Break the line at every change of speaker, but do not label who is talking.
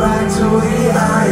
Goodbye to the glow.